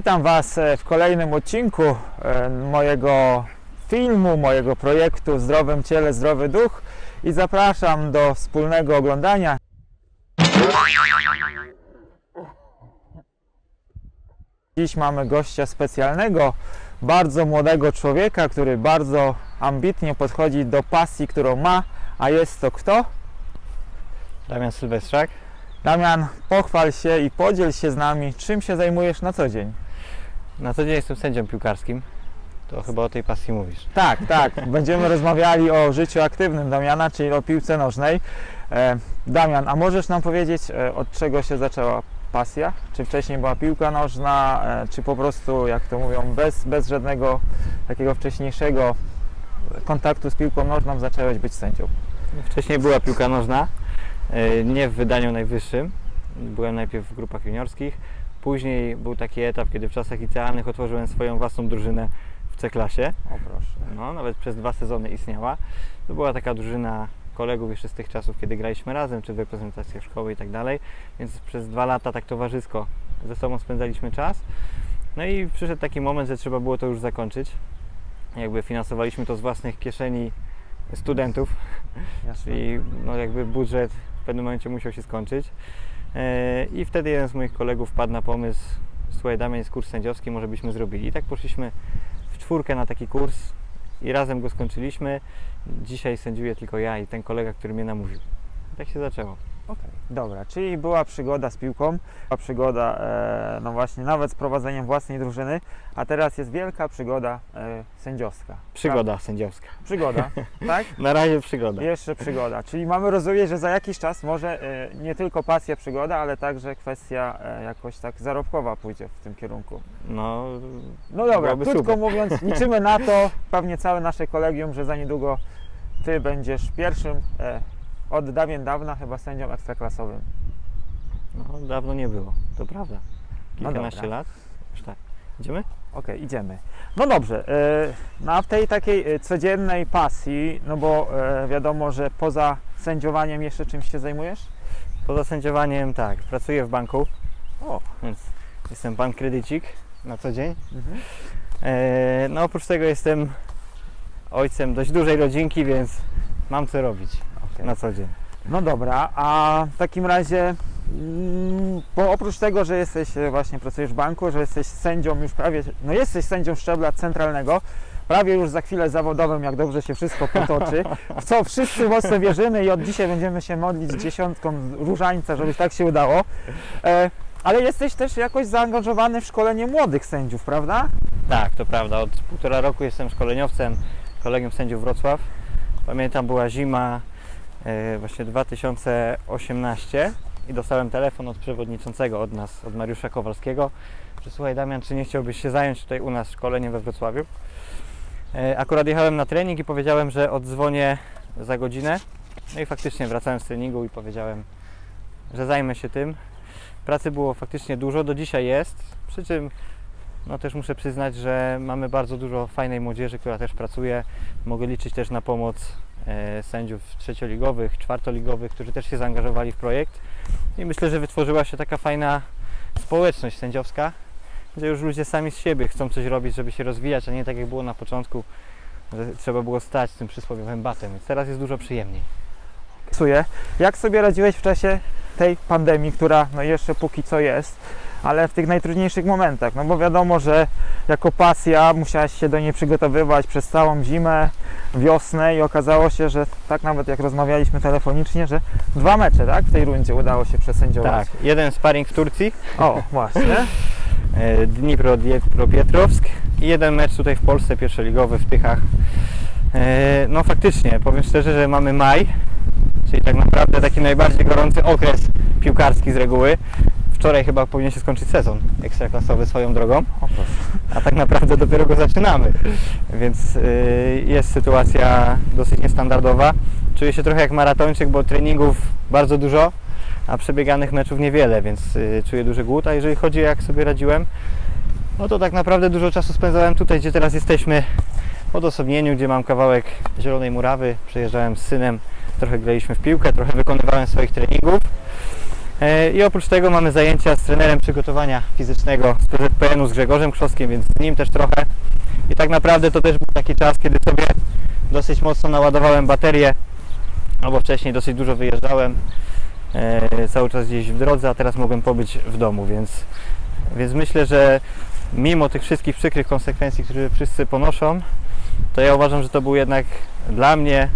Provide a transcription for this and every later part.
Witam Was e, w kolejnym odcinku e, mojego filmu, mojego projektu Zdrowym Ciele, Zdrowy Duch i zapraszam do wspólnego oglądania. Dziś mamy gościa specjalnego, bardzo młodego człowieka, który bardzo ambitnie podchodzi do pasji, którą ma, a jest to kto? Damian Sylwestrzak. Damian, pochwal się i podziel się z nami, czym się zajmujesz na co dzień. Na co dzień jestem sędzią piłkarskim. To chyba o tej pasji mówisz. Tak, tak. Będziemy rozmawiali o życiu aktywnym Damiana, czyli o piłce nożnej. E, Damian, a możesz nam powiedzieć, e, od czego się zaczęła pasja? Czy wcześniej była piłka nożna, e, czy po prostu, jak to mówią, bez, bez żadnego takiego wcześniejszego kontaktu z piłką nożną zacząłeś być sędzią? Wcześniej była piłka nożna, nie w wydaniu najwyższym. Byłem najpierw w grupach juniorskich. Później był taki etap, kiedy w czasach licealnych otworzyłem swoją własną drużynę w C-klasie. O proszę. No, nawet przez dwa sezony istniała. To była taka drużyna kolegów jeszcze z tych czasów, kiedy graliśmy razem, czy w reprezentacjach szkoły i tak dalej. Więc przez dwa lata tak towarzysko ze sobą spędzaliśmy czas. No i przyszedł taki moment, że trzeba było to już zakończyć. Jakby finansowaliśmy to z własnych kieszeni studentów, Jasne. czyli no jakby budżet w pewnym momencie musiał się skończyć. E, I wtedy jeden z moich kolegów wpadł na pomysł, słuchaj Damian, jest kurs sędziowski, może byśmy zrobili. I tak poszliśmy w czwórkę na taki kurs i razem go skończyliśmy. Dzisiaj sędziuję tylko ja i ten kolega, który mnie namówił. Tak się zaczęło. Okej, dobra, czyli była przygoda z piłką, była przygoda, e, no właśnie, nawet z prowadzeniem własnej drużyny, a teraz jest wielka przygoda e, sędziowska. Przygoda sędziowska. Przygoda, tak? Na razie przygoda. Jeszcze przygoda. Czyli mamy rozumieć, że za jakiś czas może e, nie tylko pasja, przygoda, ale także kwestia e, jakoś tak zarobkowa pójdzie w tym kierunku. No, No dobra, krótko super. mówiąc, liczymy na to, pewnie całe nasze kolegium, że za niedługo Ty będziesz pierwszym, e, od dawien dawna chyba sędzią ekstraklasowym. no dawno nie było, to prawda. Kilkanaście dobra. lat. Już tak. Idziemy? Okej, idziemy. No dobrze, e, no a w tej takiej e, codziennej pasji, no bo e, wiadomo, że poza sędziowaniem jeszcze czymś się zajmujesz? Poza sędziowaniem, tak, pracuję w banku, O, więc jestem pan kredycik na co dzień. mhm. E, no oprócz tego jestem ojcem dość dużej rodzinki, więc mam co robić okej. na co dzień. No dobra, a w takim razie, mm, bo oprócz tego, że jesteś e, właśnie, pracujesz w banku, że jesteś sędzią już prawie, no jesteś sędzią szczebla centralnego, prawie już za chwilę zawodowym, jak dobrze się wszystko potoczy, w co wszyscy mocno wierzymy i od dzisiaj będziemy się modlić dziesiątką różańca, żeby tak się udało. E, ale jesteś też jakoś zaangażowany w szkolenie młodych sędziów, prawda? Tak, to prawda. Od półtora roku jestem szkoleniowcem Kolegium Sędziów Wrocław. Pamiętam, była zima właśnie 2018 i dostałem telefon od przewodniczącego od nas, od Mariusza Kowalskiego, że słuchaj Damian, czy nie chciałbyś się zająć tutaj u nas szkoleniem we Wrocławiu? E, Akurat jechałem na trening i powiedziałem, że oddzwonię za godzinę. No i faktycznie wracałem z treningu i powiedziałem, że zajmę się tym. Pracy było faktycznie dużo, do dzisiaj jest. Przy czym no też muszę przyznać, że mamy bardzo dużo fajnej młodzieży, która też pracuje. Mogę liczyć też na pomoc e, sędziów trzecioligowych, czwartoligowych, którzy też się zaangażowali w projekt. I myślę, że wytworzyła się taka fajna społeczność sędziowska, że już ludzie sami z siebie chcą coś robić, żeby się rozwijać, a nie tak jak było na początku, że trzeba było stać tym przysłowiowym batem. Więc teraz jest dużo przyjemniej. Jak sobie radziłeś w czasie tej pandemii, która no jeszcze póki co jest, ale w tych najtrudniejszych momentach? No bo wiadomo, że jako pasja musiałaś się do niej przygotowywać przez całą zimę, wiosnę i okazało się, że tak nawet jak rozmawialiśmy telefonicznie, że dwa mecze tak, w tej rundzie udało się przesędziować. Tak, jeden sparring w Turcji, O, właśnie. e, Dnipro Dniepropietrowsk i jeden mecz tutaj w Polsce, pierwszoligowy w Tychach. E, No faktycznie, powiem szczerze, że mamy maj, czyli tak naprawdę taki najbardziej gorący okres piłkarski z reguły. Wczoraj chyba powinien się skończyć sezon ekstraklasowy swoją drogą, a tak naprawdę dopiero go zaczynamy. Więc y, jest sytuacja dosyć niestandardowa. Czuję się trochę jak maratończyk, bo treningów bardzo dużo, a przebieganych meczów niewiele, więc y, czuję duży głód. A jeżeli chodzi jak sobie radziłem, no to tak naprawdę dużo czasu spędzałem tutaj, gdzie teraz jesteśmy, w odosobnieniu, gdzie mam kawałek zielonej murawy. Przejeżdżałem z synem, trochę graliśmy w piłkę, trochę wykonywałem swoich treningów. E, I oprócz tego mamy zajęcia z trenerem przygotowania fizycznego z PZPN-u z Grzegorzem Krzoskiem, więc z nim też trochę. I tak naprawdę to też był taki czas, kiedy sobie dosyć mocno naładowałem baterię, albo wcześniej dosyć dużo wyjeżdżałem, e, cały czas gdzieś w drodze, a teraz mogłem pobyć w domu, więc, więc myślę, że mimo tych wszystkich przykrych konsekwencji, które wszyscy ponoszą, to ja uważam, że to był jednak dla mnie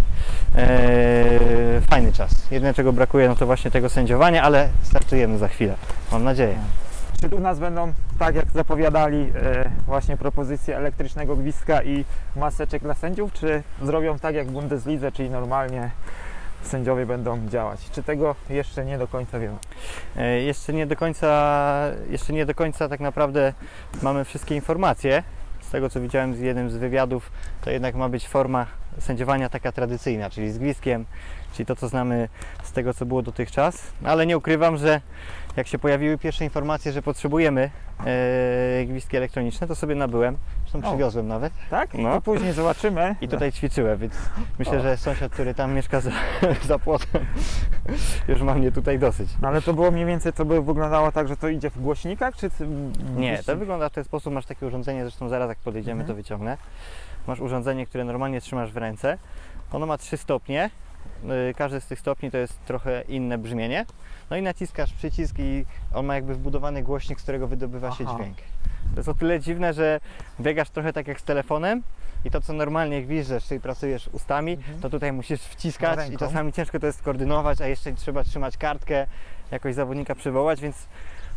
e, fajny czas. Jedyne czego brakuje, no to właśnie tego sędziowania, ale startujemy za chwilę. Mam nadzieję. Czy u nas będą, tak jak zapowiadali, e, właśnie propozycje elektrycznego gwizdka i maseczek dla sędziów, czy zrobią tak jak w Bundeslidze, czyli normalnie sędziowie będą działać? Czy tego jeszcze nie do końca wiemy? E, Jeszcze nie do końca, jeszcze nie do końca tak naprawdę mamy wszystkie informacje. Tego co widziałem z jednym z wywiadów, to jednak ma być forma sędziowania taka tradycyjna, czyli z gwizdkiem, czyli to co znamy z tego co było dotychczas. Ale nie ukrywam, że jak się pojawiły pierwsze informacje, że potrzebujemy e, gwizdki elektroniczne, to sobie nabyłem. Zresztą O. przywiozłem nawet. Tak? No. To później zobaczymy. I tutaj ćwiczyłem, więc myślę, O. że sąsiad, który tam mieszka za, za płotem, już ma mnie tutaj dosyć. No ale to było mniej więcej, to by wyglądało tak, że to idzie w głośnikach, czy... Nie, to wygląda w ten sposób, masz takie urządzenie, zresztą zaraz jak podejdziemy Mhm. to wyciągnę. Masz urządzenie, które normalnie trzymasz w ręce. Ono ma trzy stopnie. Yy, Każdy z tych stopni to jest trochę inne brzmienie. No i naciskasz przycisk i on ma jakby wbudowany głośnik, z którego wydobywa się Aha. dźwięk. To jest o tyle dziwne, że biegasz trochę tak jak z telefonem i to co normalnie gwizdżesz, czyli pracujesz ustami, Mhm. to tutaj musisz wciskać i czasami ciężko to jest koordynować, a jeszcze trzeba trzymać kartkę, jakoś zawodnika przywołać, więc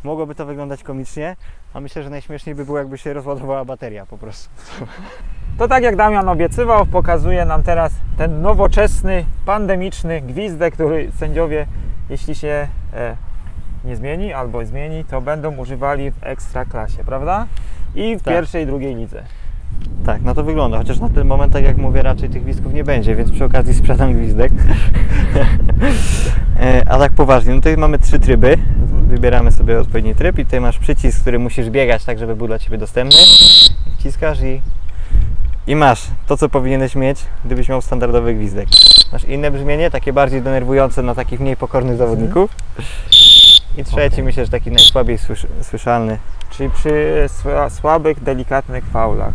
mogłoby to wyglądać komicznie, a myślę, że najśmieszniej by było jakby się rozładowała bateria po prostu. To tak jak Damian obiecywał, pokazuje nam teraz ten nowoczesny, pandemiczny gwizdek, który sędziowie, jeśli się e, nie zmieni albo zmieni, to będą używali w ekstraklasie, prawda? I w Tak. pierwszej i drugiej lidze. Tak, no to wygląda, chociaż na ten moment, tak jak mówię, raczej tych gwizdków nie będzie, więc przy okazji sprzedam gwizdek. E, a tak poważnie, no tutaj mamy trzy tryby, wybieramy sobie odpowiedni tryb i tutaj masz przycisk, który musisz biegać tak, żeby był dla Ciebie dostępny. Wciskasz i, i masz to, co powinieneś mieć, gdybyś miał standardowy gwizdek. Masz inne brzmienie, takie bardziej denerwujące na takich mniej pokornych zawodników. I trzeci, Okej. myślę, że taki najsłabiej słysz- słyszalny, Czyli przy sła- słabych, delikatnych faulach.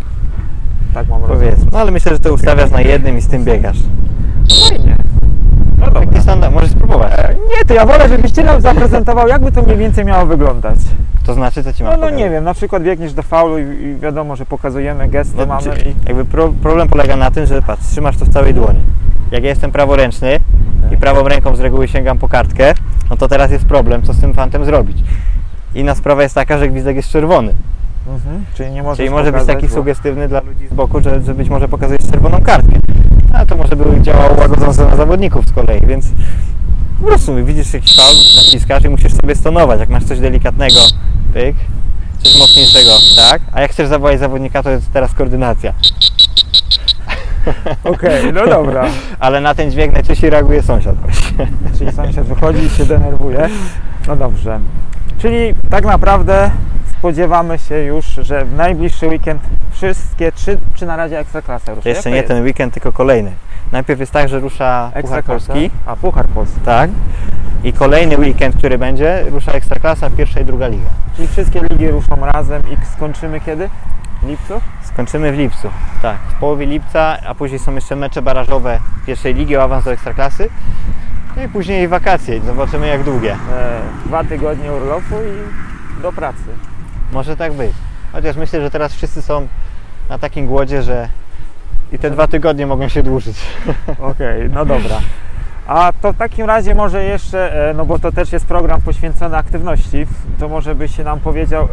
Tak mam powiedzmy. No ale myślę, że to ustawiasz na jednym i z tym biegasz. Fajnie. No dobra. Taki standard, możesz spróbować. E, Nie, to ja wolę, żebyś Ty nam zaprezentował, jakby to mniej więcej miało wyglądać. To znaczy, co Ci mam No, no nie wiem, na przykład biegniesz do faulu i, i wiadomo, że pokazujemy gesty, No, mamy czy- i... Jakby pro, problem polega na tym, że patrz, trzymasz to w całej dłoni. Jak ja jestem praworęczny i prawą ręką z reguły sięgam po kartkę, no to teraz jest problem, co z tym fantem zrobić. Inna sprawa jest taka, że gwizdek jest czerwony. Mhm. Czyli nie Czyli może być taki bo- sugestywny dla ludzi z boku, że, że być może pokazujesz czerwoną kartkę. A to może by działało łagodząco na zawodników z kolei, więc po prostu widzisz jakiś faul, naciskasz i musisz sobie stonować. Jak masz coś delikatnego, pyk, coś mocniejszego, tak? A jak chcesz zawołać zawodnika, to jest teraz koordynacja. Okej, no dobra. Ale na ten dźwięk najczęściej reaguje sąsiad właśnie. Czyli sąsiad wychodzi i się denerwuje. No dobrze. Czyli tak naprawdę spodziewamy się już, że w najbliższy weekend wszystkie trzy, czy na razie Ekstraklasa rusza? Jeszcze nie to ten weekend, tylko kolejny. Najpierw jest tak, że rusza jest? Puchar? Polski, A, Puchar Polski. tak? I kolejny weekend, który będzie, rusza Ekstraklasa, pierwsza i druga liga. Czyli wszystkie ligi ruszą razem i skończymy kiedy? W lipcu? Skończymy w lipcu. Tak, w połowie lipca, a później są jeszcze mecze barażowe pierwszej ligi o awans do Ekstraklasy. No i później wakacje, zobaczymy jak długie. E, dwa tygodnie urlopu i do pracy. Może tak być. Chociaż myślę, że teraz wszyscy są na takim głodzie, że i te dwa tygodnie mogą się dłużyć. Okej, no dobra. A to w takim razie może jeszcze, e, no bo to też jest program poświęcony aktywności, to może byś się nam powiedział, e,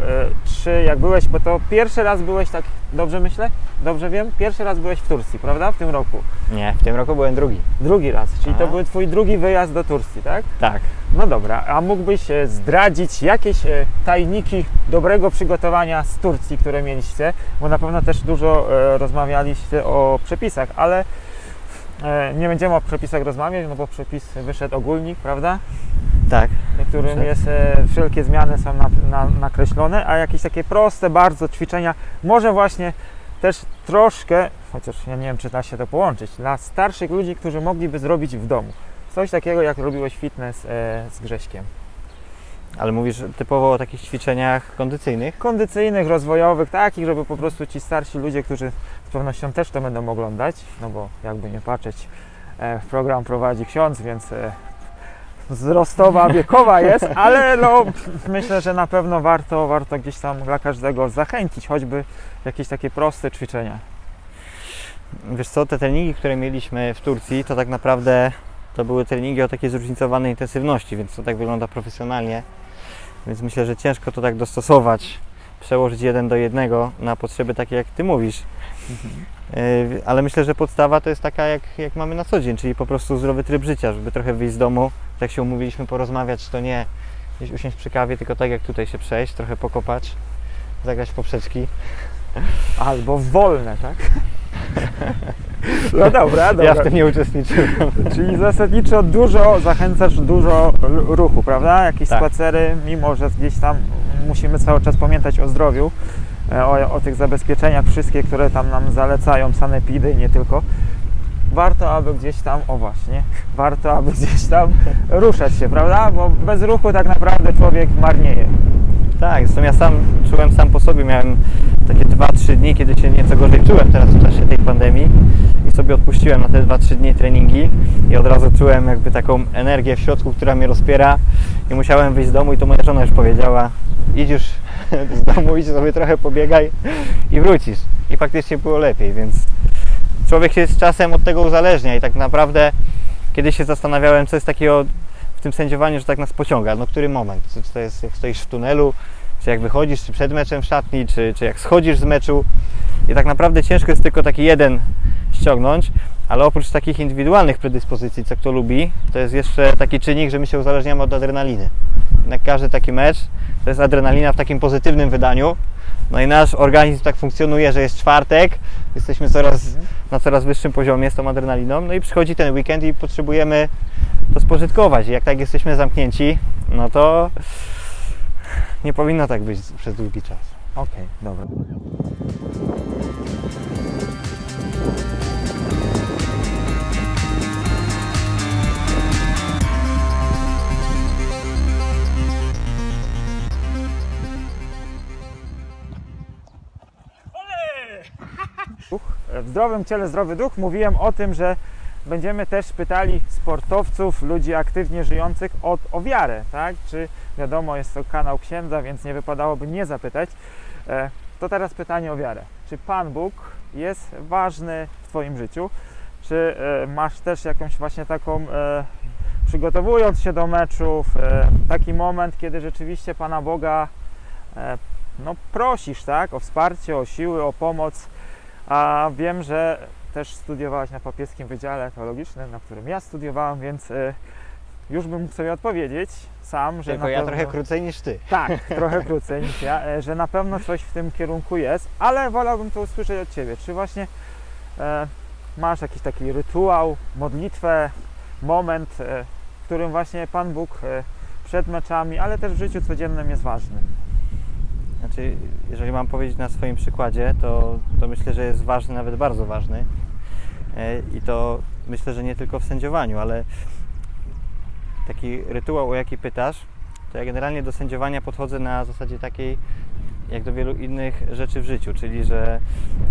czy jak byłeś, bo to pierwszy raz byłeś tak, dobrze myślę? Dobrze wiem? Pierwszy raz byłeś w Turcji, prawda? W tym roku. Nie, w tym roku byłem drugi. Drugi raz, czyli to Aha. był Twój drugi wyjazd do Turcji, tak? Tak. No dobra, a mógłbyś e, zdradzić jakieś e, tajniki dobrego przygotowania z Turcji, które mieliście? Bo na pewno też dużo e, rozmawialiście o przepisach, ale nie będziemy o przepisach rozmawiać, no bo przepis wyszedł ogólnik, prawda? Tak. W którym jest, wszelkie zmiany są na, na, nakreślone, a jakieś takie proste bardzo ćwiczenia, może właśnie też troszkę, chociaż ja nie wiem, czy da się to połączyć, dla starszych ludzi, którzy mogliby zrobić w domu. Coś takiego, jak robiłeś fitness e, z Grześkiem. Ale mówisz typowo o takich ćwiczeniach kondycyjnych? kondycyjnych, rozwojowych, takich, żeby po prostu ci starsi ludzie, którzy z pewnością też to będą oglądać, no bo jakby nie patrzeć, e, program prowadzi ksiądz, więc e, wzrostowa, wiekowa jest, ale no myślę, że na pewno warto, warto gdzieś tam dla każdego zachęcić, choćby jakieś takie proste ćwiczenia. Wiesz co, te treningi, które mieliśmy w Turcji, to tak naprawdę to były treningi o takiej zróżnicowanej intensywności, więc to tak wygląda profesjonalnie. Więc myślę, że ciężko to tak dostosować, przełożyć jeden do jednego na potrzeby takie, jak Ty mówisz. Yy, Ale myślę, że podstawa to jest taka, jak, jak mamy na co dzień, czyli po prostu zdrowy tryb życia, żeby trochę wyjść z domu, tak się umówiliśmy porozmawiać, to nie gdzieś usiąść przy kawie, tylko tak jak tutaj się przejść, trochę pokopać, zagrać w poprzeczki. Albo wolne, tak? No dobra, dobra. Ja w tym nie uczestniczyłem. Czyli zasadniczo dużo zachęcasz dużo ruchu, prawda? Jakieś Tak. spacery, mimo że gdzieś tam musimy cały czas pamiętać o zdrowiu, e, o, o tych zabezpieczeniach wszystkie, które tam nam zalecają, sanepidy nie tylko. Warto, aby gdzieś tam, o właśnie, warto, aby gdzieś tam ruszać się, prawda? Bo bez ruchu tak naprawdę człowiek marnieje. Tak, zresztą ja sam czułem sam po sobie, miałem takie 2-3 dni, kiedy się nieco gorzej czułem teraz pandemii i sobie odpuściłem na te 2-3 dni treningi i od razu czułem jakby taką energię w środku, która mnie rozpiera i musiałem wyjść z domu i to moja żona już powiedziała idź już z domu, idź sobie trochę pobiegaj i wrócisz. I faktycznie było lepiej, więc człowiek się z czasem od tego uzależnia i tak naprawdę kiedyś się zastanawiałem, co jest takiego w tym sędziowaniu, że tak nas pociąga. No który moment? Czy to jest jak stoisz w tunelu, czy jak wychodzisz, czy przed meczem w szatni, czy, czy jak schodzisz z meczu. I tak naprawdę ciężko jest tylko taki jeden ściągnąć, ale oprócz takich indywidualnych predyspozycji, co kto lubi, to jest jeszcze taki czynnik, że my się uzależniamy od adrenaliny. Na każdy taki mecz to jest adrenalina w takim pozytywnym wydaniu. No i nasz organizm tak funkcjonuje, że jest czwartek, jesteśmy coraz, na coraz wyższym poziomie z tą adrenaliną, no i przychodzi ten weekend i potrzebujemy to spożytkować. I jak tak jesteśmy zamknięci, no to nie powinno tak być przez długi czas. Okej, dobra. Duch. W zdrowym ciele zdrowy duch mówiłem o tym, że będziemy też pytali sportowców, ludzi aktywnie żyjących o, o wiarę, tak? Czy wiadomo, jest to kanał księdza, więc nie wypadałoby nie zapytać. E, To teraz pytanie o wiarę. Czy Pan Bóg jest ważny w Twoim życiu? Czy e, masz też jakąś właśnie taką, e, przygotowując się do meczów, e, taki moment, kiedy rzeczywiście Pana Boga e, no, prosisz, tak? O wsparcie, o siły, o pomoc. A wiem, że też studiowałaś na papieskim wydziale teologicznym, na którym ja studiowałem, więc e, już bym mógł sobie odpowiedzieć sam, że Tylko ja pewno... trochę krócej niż ty. Tak, trochę krócej niż ja, e, że na pewno coś w tym kierunku jest, ale wolałbym to usłyszeć od Ciebie. Czy właśnie e, masz jakiś taki rytuał, modlitwę, moment, e, w którym właśnie Pan Bóg e, przed meczami, ale też w życiu codziennym jest ważny? Znaczy, jeżeli mam powiedzieć na swoim przykładzie, to, to myślę, że jest ważny, nawet bardzo ważny. E, I to myślę, że nie tylko w sędziowaniu, ale taki rytuał, o jaki pytasz, to ja generalnie do sędziowania podchodzę na zasadzie takiej, jak do wielu innych rzeczy w życiu, czyli że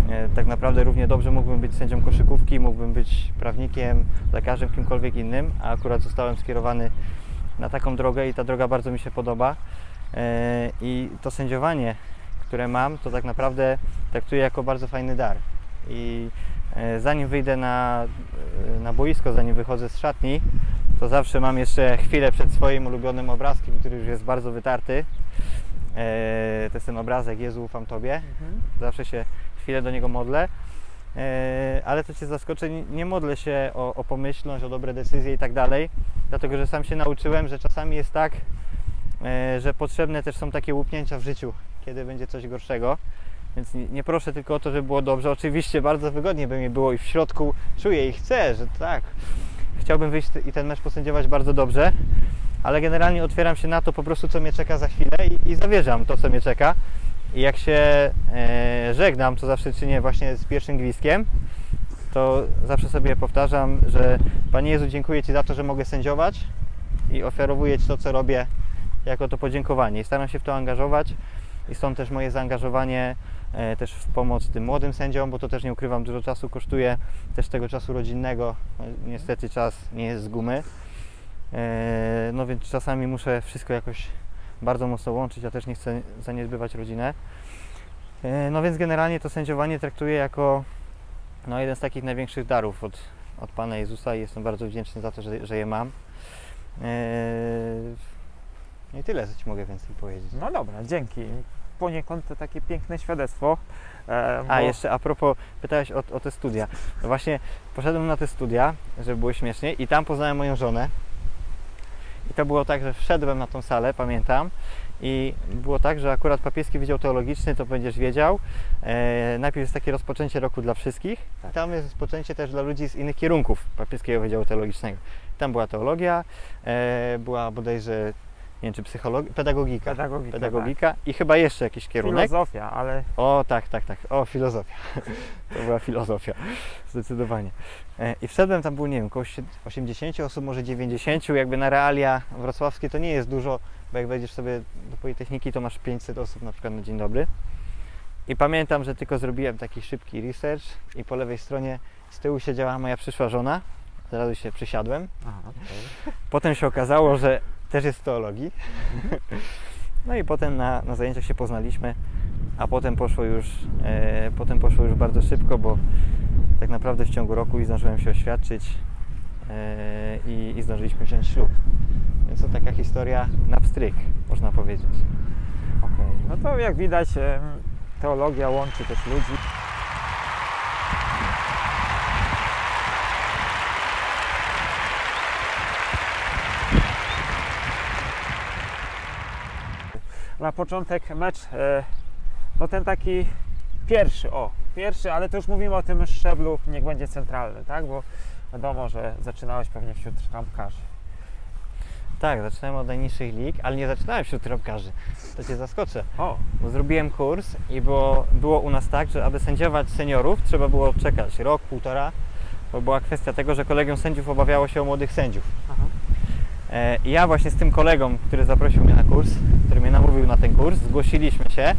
e, tak naprawdę równie dobrze mógłbym być sędzią koszykówki, mógłbym być prawnikiem, lekarzem, kimkolwiek innym, a akurat zostałem skierowany na taką drogę i ta droga bardzo mi się podoba. E, I to sędziowanie, które mam, to tak naprawdę traktuję jako bardzo fajny dar. I e, zanim wyjdę na, e, na boisko, zanim wychodzę z szatni, to zawsze mam jeszcze chwilę przed swoim ulubionym obrazkiem, który już jest bardzo wytarty. To jest ten obrazek Jezu, ufam Tobie. Zawsze się chwilę do niego modlę. Ale to Cię zaskoczę, nie- modlę się o, o pomyślność, o dobre decyzje i tak dalej, dlatego że sam się nauczyłem, że czasami jest tak, że potrzebne też są takie łupnięcia w życiu, kiedy będzie coś gorszego. Więc nie, nie proszę tylko o to, żeby było dobrze. Oczywiście bardzo wygodnie by mi było i w środku czuję i chcę, że tak. Chciałbym wyjść i ten mecz posędziować bardzo dobrze, ale generalnie otwieram się na to po prostu, co mnie czeka za chwilę i, i zawierzam to, co mnie czeka. I jak się e, żegnam, to zawsze czynię właśnie z pierwszym gwizdkiem, to zawsze sobie powtarzam, że Panie Jezu, dziękuję Ci za to, że mogę sędziować i ofiarowuję Ci to, co robię jako to podziękowanie i staram się w to angażować i stąd też moje zaangażowanie e, też w pomoc tym młodym sędziom, bo to też nie ukrywam, dużo czasu kosztuje, też tego czasu rodzinnego, no, niestety czas nie jest z gumy, e, no więc czasami muszę wszystko jakoś bardzo mocno łączyć, ja też nie chcę zaniedbywać rodzinę. E, No więc generalnie to sędziowanie traktuję jako no, jeden z takich największych darów od, od Pana Jezusa i jestem bardzo wdzięczny za to, że, że je mam. I tyle, co Ci mogę więcej powiedzieć. No dobra, dzięki. Poniekąd to takie piękne świadectwo. e, A bo- jeszcze a propos, pytałeś o, o te studia. No właśnie poszedłem na te studia, żeby było śmiesznie i tam poznałem moją żonę. I to było tak, że wszedłem na tą salę, pamiętam. I było tak, że akurat papieski Wydział Teologiczny, to będziesz wiedział. E, najpierw jest takie rozpoczęcie roku dla wszystkich. Tak. Tam jest rozpoczęcie też dla ludzi z innych kierunków papieskiego Wydziału Teologicznego. Tam była teologia, e, była bodajże, nie wiem czy psychologia, pedagogika. Pedagogika. Pedagogika i chyba jeszcze jakiś tak. kierunek. Filozofia, ale O, tak, tak, tak. O, filozofia. To była filozofia. Zdecydowanie. E, I wszedłem, tam było, nie wiem, około sie- 80 osób, może 90. Jakby na realia wrocławskie to nie jest dużo, bo jak wejdziesz sobie do Politechniki, to masz 500 osób na przykład na dzień dobry. I pamiętam, że tylko zrobiłem taki szybki research i po lewej stronie z tyłu siedziała moja przyszła żona. Zaraz się przysiadłem. Aha, okej. Potem się okazało, że też jest z teologii. No i potem na, na zajęciach się poznaliśmy, a potem poszło już e, potem poszło już bardzo szybko, bo tak naprawdę w ciągu roku i zdążyłem się oświadczyć e, i, i zdążyliśmy wziąć ślub. Więc to taka historia na pstryk, można powiedzieć. Okej. No to jak widać, teologia łączy też ludzi. Na początek mecz, e, no ten taki pierwszy, o, pierwszy, ale to już mówimy o tym szczeblu, niech będzie centralny, tak? Bo wiadomo, że zaczynałeś pewnie wśród trampkarzy. Tak, zaczynałem od najniższych lig, ale nie zaczynałem wśród trąbkarzy. To Cię zaskoczę. O, Bo zrobiłem kurs i było, było u nas tak, że aby sędziować seniorów, trzeba było czekać rok, półtora, bo była kwestia tego, że kolegium sędziów obawiało się o młodych sędziów. aha. E, I ja właśnie z tym kolegą, który zaprosił mnie na kurs, który mnie namówił na ten kurs, zgłosiliśmy się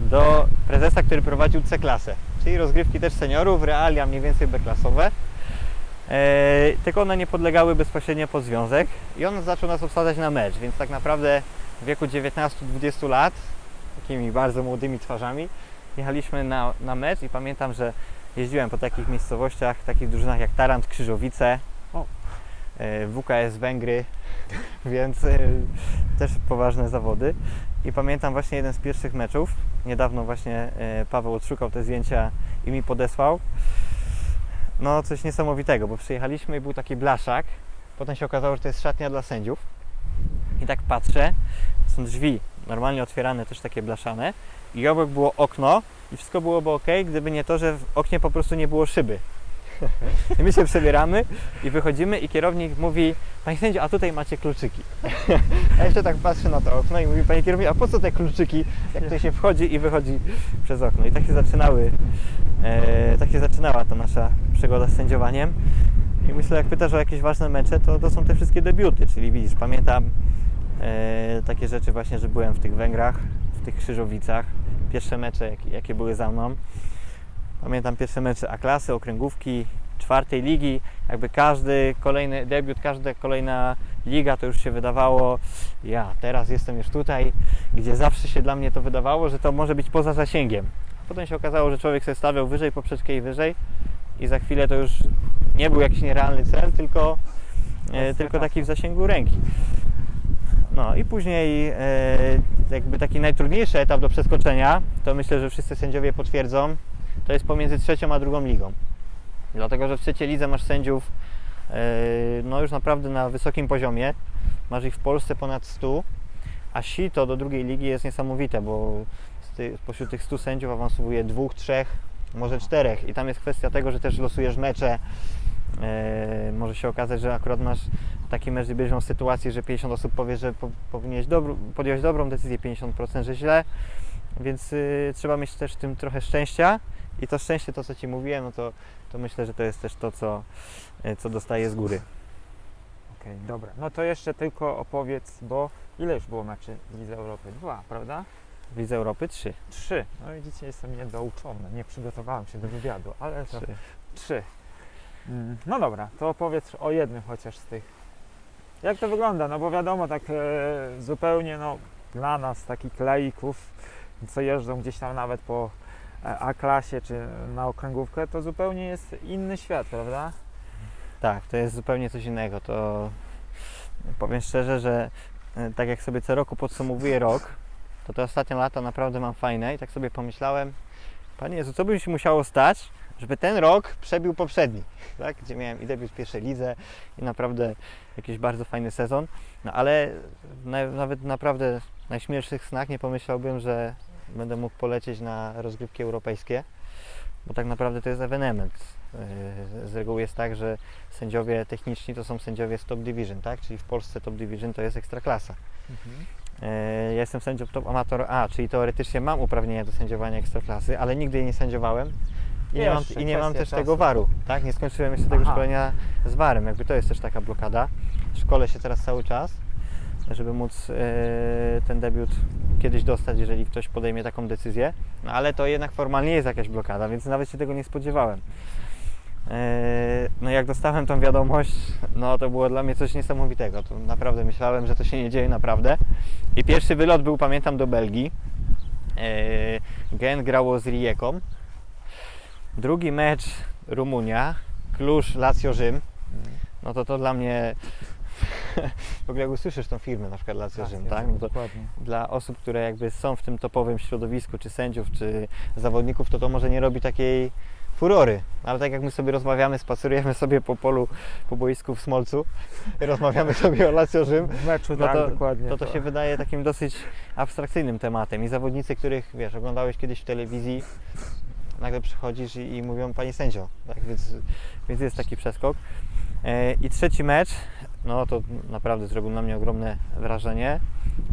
do prezesa, który prowadził C-klasę, czyli rozgrywki też seniorów, realia mniej więcej B-klasowe. E, tylko one nie podlegały bezpośrednio pod związek i on zaczął nas obsadzać na mecz, więc tak naprawdę w wieku 19-20 lat, takimi bardzo młodymi twarzami, jechaliśmy na, na mecz i pamiętam, że jeździłem po takich miejscowościach, takich drużynach jak Tarant, Krzyżowice, WKS Węgry, więc e, też poważne zawody. I pamiętam właśnie jeden z pierwszych meczów, niedawno właśnie e, Paweł odszukał te zdjęcia i mi podesłał. No coś niesamowitego, bo przyjechaliśmy i był taki blaszak, potem się okazało, że to jest szatnia dla sędziów. I tak patrzę, są drzwi normalnie otwierane, też takie blaszane i obok było okno i wszystko byłoby ok, gdyby nie to, że w oknie po prostu nie było szyby. I my się przebieramy i wychodzimy i kierownik mówi, panie sędzio, a tutaj macie kluczyki. A jeszcze tak patrzę na to okno i mówi, panie kierownik, a po co te kluczyki, jak to się wchodzi i wychodzi przez okno. I tak się zaczynały, e, tak się zaczynała ta nasza przygoda z sędziowaniem. I myślę, jak pytasz o jakieś ważne mecze, to, to są te wszystkie debiuty, czyli widzisz, pamiętam e, takie rzeczy właśnie, że byłem w tych Węgrach, w tych Krzyżowicach, pierwsze mecze, jakie, jakie były za mną. Pamiętam pierwsze mecze A-klasy, okręgówki, czwartej ligi, jakby każdy kolejny debiut, każda kolejna liga to już się wydawało, ja teraz jestem już tutaj, gdzie zawsze się dla mnie to wydawało, że to może być poza zasięgiem. Potem się okazało, że człowiek sobie stawiał wyżej poprzeczkę i wyżej i za chwilę to już nie był jakiś nierealny cel, tylko, e, tylko taki w zasięgu ręki. No i później e, jakby taki najtrudniejszy etap do przeskoczenia, to myślę, że wszyscy sędziowie potwierdzą, to jest pomiędzy trzecią a drugą ligą. Dlatego, że w trzeciej lidze masz sędziów e, no już naprawdę na wysokim poziomie. Masz ich w Polsce ponad 100, a sito do drugiej ligi jest niesamowite, bo spośród tych 100 sędziów awansowuje dwóch, trzech, może czterech. I tam jest kwestia tego, że też losujesz mecze. E, może się okazać, że akurat masz taki mecz, bierzą sytuację, że 50 osób powie, że po, powinieneś dobro, podjąć dobrą decyzję, 50% że źle. Więc y, trzeba mieć też w tym trochę szczęścia. I to szczęście, to co Ci mówiłem, no to, to myślę, że to jest też to, co, y, co dostaję z góry. Okej, dobra. No to jeszcze tylko opowiedz, bo ile już było meczy w Lidze Europy? Dwa, prawda? W Lidze Europy 3. Trzy. No widzicie, jestem niedouczony, nie przygotowałem się do wywiadu, ale to Trzy. trzy. Mm, No dobra, to opowiedz o jednym chociaż z tych. Jak to wygląda? No bo wiadomo, tak e, zupełnie no, dla nas, takich laików, co jeżdżą gdzieś tam nawet po e, A-klasie czy na okręgówkę, to zupełnie jest inny świat, prawda? Tak, to jest zupełnie coś innego. To powiem szczerze, że e, tak jak sobie co roku podsumowuję rok, to te ostatnie lata naprawdę mam fajne i tak sobie pomyślałem, Panie Jezu, co by się musiało stać, żeby ten rok przebił poprzedni, tak? gdzie miałem i debiut w pierwszej lidze i naprawdę jakiś bardzo fajny sezon, no ale na, nawet naprawdę najśmielszych snach nie pomyślałbym, że będę mógł polecieć na rozgrywki europejskie, bo tak naprawdę to jest ewenement. Yy, Z reguły jest tak, że sędziowie techniczni to są sędziowie z top division, tak? Czyli w Polsce top division to jest ekstraklasa. Yy, Ja jestem sędzią top amator A, czyli teoretycznie mam uprawnienia do sędziowania ekstraklasy, ale nigdy jej nie sędziowałem. I nie mam, i nie mam też czasu. tego waru, tak? Nie skończyłem jeszcze tego Aha. szkolenia z warem, jakby to jest też taka blokada. Szkolę się teraz cały czas, żeby móc yy, ten debiut kiedyś dostać, jeżeli ktoś podejmie taką decyzję. No ale to jednak formalnie jest jakaś blokada, więc nawet się tego nie spodziewałem. Yy, No jak dostałem tą wiadomość, no to było dla mnie coś niesamowitego. To naprawdę myślałem, że to się nie dzieje naprawdę. I pierwszy wylot był, pamiętam, do Belgii. Yy, Gen grało z Rijeką. Drugi mecz Rumunia, Klusz, Lazio, Rzym. No to to dla mnie... w ogóle jak usłyszysz tą firmę, na przykład Lazio, Rzym, tak? No dla osób, które jakby są w tym topowym środowisku, czy sędziów, czy zawodników, to to może nie robi takiej furory. Ale tak jak my sobie rozmawiamy, spacerujemy sobie po polu, po boisku w Smolcu, rozmawiamy sobie o Lazio Rzym, meczu, no tak, to, dokładnie. to to się wydaje takim dosyć abstrakcyjnym tematem. I zawodnicy, których wiesz, oglądałeś kiedyś w telewizji, nagle przychodzisz i, i mówią Panie sędzio, tak? więc, więc jest taki przeskok. E, I trzeci mecz, no to naprawdę zrobił na mnie ogromne wrażenie.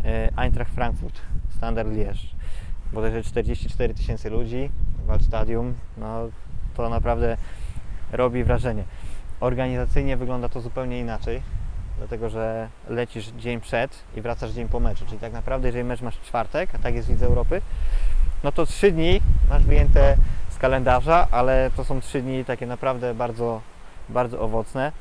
E, Eintracht Frankfurt, Standard Liège. Bodajże 44 tysięcy ludzi, Waldstadium, no to naprawdę robi wrażenie. Organizacyjnie wygląda to zupełnie inaczej, dlatego że lecisz dzień przed i wracasz dzień po meczu. Czyli tak naprawdę, jeżeli mecz masz w czwartek, a tak jest Lidze Europy, no to trzy dni masz wyjęte z kalendarza, ale to są trzy dni takie naprawdę bardzo, bardzo owocne.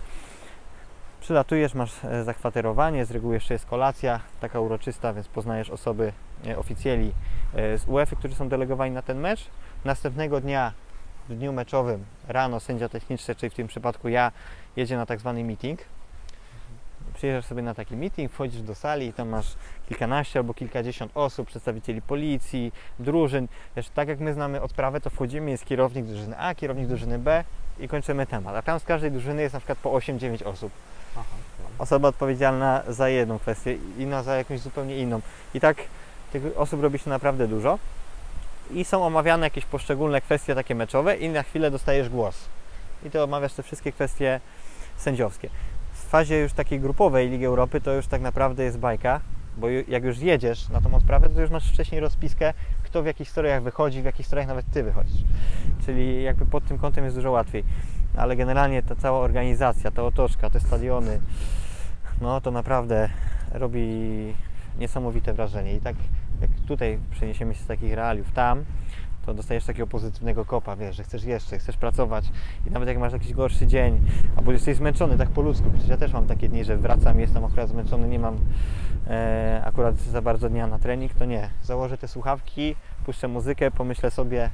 Przylatujesz, masz e, zakwaterowanie, z reguły jeszcze jest kolacja, taka uroczysta, więc poznajesz osoby, e, oficjeli e, z UEFA, którzy są delegowani na ten mecz. Następnego dnia, w dniu meczowym, rano sędzia techniczny, czyli w tym przypadku ja, jedzie na tak zwany meeting. Przyjeżdżasz sobie na taki meeting, wchodzisz do sali i tam masz kilkanaście albo kilkadziesiąt osób, przedstawicieli policji, drużyn. Wiesz, tak jak my znamy odprawę, to wchodzimy, jest kierownik drużyny A, kierownik drużyny B i kończymy temat. A tam z każdej drużyny jest na przykład po 8-9 osób Osoba odpowiedzialna za jedną kwestię, inna za jakąś zupełnie inną. I tak tych osób robi się naprawdę dużo. I są omawiane jakieś poszczególne kwestie takie meczowe i na chwilę dostajesz głos. I ty omawiasz te wszystkie kwestie sędziowskie. W fazie już takiej grupowej Ligi Europy to już tak naprawdę jest bajka, bo jak już jedziesz na tą odprawę, to już masz wcześniej rozpiskę, kto w jakich strojach wychodzi, w jakich strojach nawet ty wychodzisz. Czyli jakby pod tym kątem jest dużo łatwiej. Ale generalnie ta cała organizacja, ta otoczka, te stadiony, no to naprawdę robi niesamowite wrażenie. I tak jak tutaj przeniesiemy się z takich realiów tam, to dostajesz takiego pozytywnego kopa, wiesz, że chcesz jeszcze, chcesz pracować i nawet jak masz jakiś gorszy dzień, albo jesteś zmęczony tak po ludzku, przecież ja też mam takie dni, że wracam, jestem akurat zmęczony, nie mam e, akurat za bardzo dnia na trening, to nie. Założę te słuchawki, puszczę muzykę, pomyślę sobie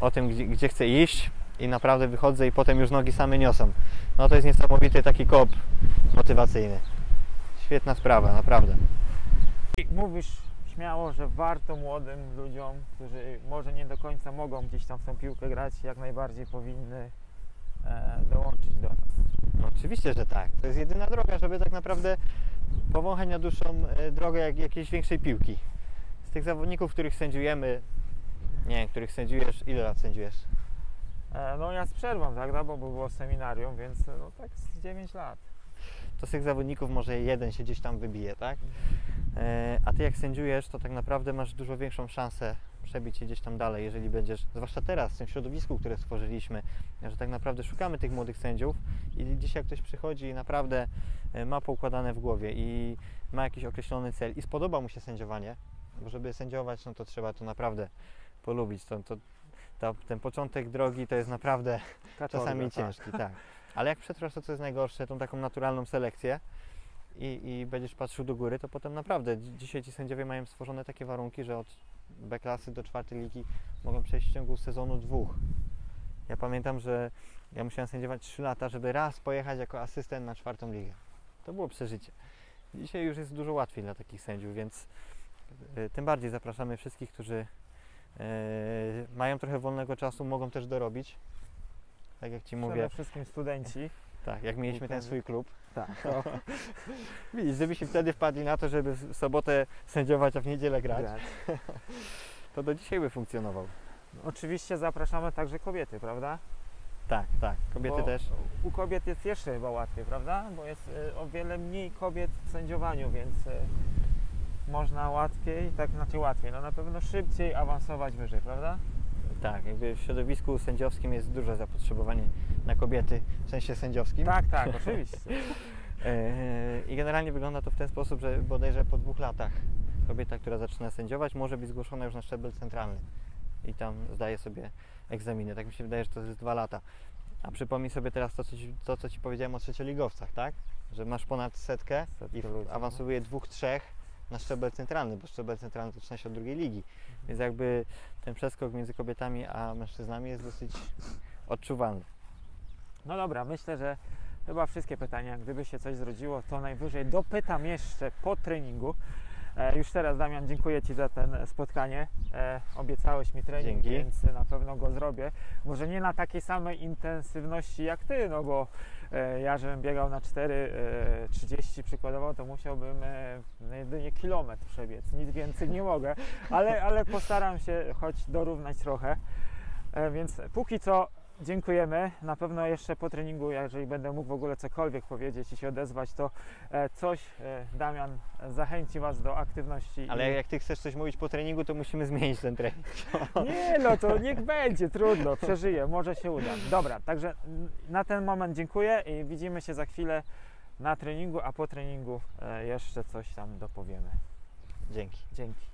o tym, gdzie, gdzie chcę iść i naprawdę wychodzę i potem już nogi same niosą. No to jest niesamowity taki kop motywacyjny. Świetna sprawa, naprawdę. Mówisz śmiało, że warto młodym ludziom, którzy może nie do końca mogą gdzieś tam w tą piłkę grać, jak najbardziej powinny e, dołączyć do nas. No oczywiście, że tak. To jest jedyna droga, żeby tak naprawdę powąchać na dłuższą e, drogę jak, jakiejś większej piłki. Z tych zawodników, których sędziujemy, nie wiem, których sędziujesz, ile lat sędziujesz? E, no ja z przerwą, tak, no, bo było seminarium, więc no tak z 9 lat. To z tych zawodników może jeden się gdzieś tam wybije, tak? E, A ty jak sędziujesz, to tak naprawdę masz dużo większą szansę przebić się gdzieś tam dalej, jeżeli będziesz, zwłaszcza teraz w tym środowisku, które stworzyliśmy, że tak naprawdę szukamy tych młodych sędziów i dzisiaj jak ktoś przychodzi i naprawdę e, ma poukładane w głowie i ma jakiś określony cel i spodoba mu się sędziowanie, bo żeby sędziować, no to trzeba to naprawdę polubić. To, to, to, ten początek drogi to jest naprawdę czasami tak. ciężki, tak. Ale jak przetrwasz to, co jest najgorsze, tą taką naturalną selekcję i, i będziesz patrzył do góry, to potem naprawdę dzi- dzisiaj ci sędziowie mają stworzone takie warunki, że od B klasy do czwartej ligi mogą przejść w ciągu sezonu dwóch. Ja pamiętam, że ja musiałem sędziować 3 lata, żeby raz pojechać jako asystent na czwartą ligę. To było przeżycie. Dzisiaj już jest dużo łatwiej dla takich sędziów, więc y, tym bardziej zapraszamy wszystkich, którzy mają trochę wolnego czasu, mogą też dorobić. Tak jak Ci mówię, Przede wszystkim studenci. tak, jak mieliśmy ten swój klub. Tak, to Widzisz, gdybyśmy wtedy wpadli na to, żeby w sobotę sędziować, a w niedzielę grać, grać. to do dzisiaj by funkcjonował. Oczywiście zapraszamy także kobiety, prawda? Tak, tak. Kobiety Bo też. U kobiet jest jeszcze chyba łatwiej, prawda? Bo jest y, o wiele mniej kobiet w sędziowaniu, więc y, można łatwiej, tak znaczy łatwiej, no na pewno szybciej awansować wyżej, prawda? Tak, jakby w środowisku sędziowskim jest duże zapotrzebowanie na kobiety, w sensie sędziowskim. Tak, tak, oczywiście. E, I generalnie wygląda to w ten sposób, że bodajże po dwóch latach kobieta, która zaczyna sędziować, może być zgłoszona już na szczebel centralny i tam zdaje sobie egzaminy. Tak mi się wydaje, że to jest dwa lata. A przypomnij sobie teraz to, co ci, to, co ci powiedziałem o trzecioligowcach, tak? Że masz ponad setkę Setkę i no. awansuje dwóch, trzech na szczebel centralny, bo szczebel centralny to zaczyna się od drugiej ligi. Więc jakby ten przeskok między kobietami a mężczyznami jest dosyć odczuwalny. No dobra, myślę, że chyba wszystkie pytania. Gdyby się coś zrodziło, to najwyżej dopytam jeszcze po treningu. E, już teraz, Damian, dziękuję Ci za ten spotkanie. E, obiecałeś mi trening, Dzięki. więc na pewno go zrobię. Może nie na takiej samej intensywności jak Ty, no bo ja, żebym biegał na 4,30 przykładowo, to musiałbym e, jedynie kilometr przebiec. Nic więcej nie mogę, ale, ale postaram się choć dorównać trochę. E, Więc póki co dziękujemy. Na pewno jeszcze po treningu, jeżeli będę mógł w ogóle cokolwiek powiedzieć i się odezwać, to e, coś e, Damian zachęci Was do aktywności. Ale jak ty chcesz coś mówić po treningu, to musimy zmienić ten trening. Nie no, to niech będzie, trudno, przeżyję, może się uda. Dobra, także na ten moment dziękuję i widzimy się za chwilę na treningu, a po treningu e, jeszcze coś tam dopowiemy. Dzięki. Dzięki.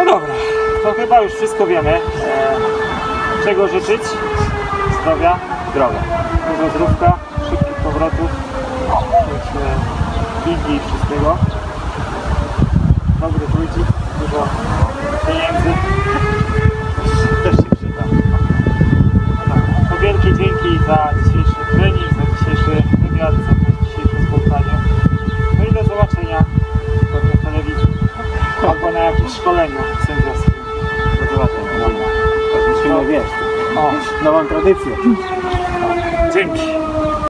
No dobra, to chyba już wszystko wiemy. E, czego życzyć? Zdrowia, zdrowia. Dużo zdrówka, szybkich powrotów, ligi i wszystkiego. Dobrych ludzi, dużo pieniędzy. Też się przyda. No, to wielkie dzięki za dzisiejszy trening, za dzisiejszy wywiad, za to dzisiejsze spotkanie. No i do zobaczenia pewnie w telewizji na jakimś szkoleniu sędziowskim. Do zobaczenia. Musimy, wiesz, O, nową tradycję. dzięki.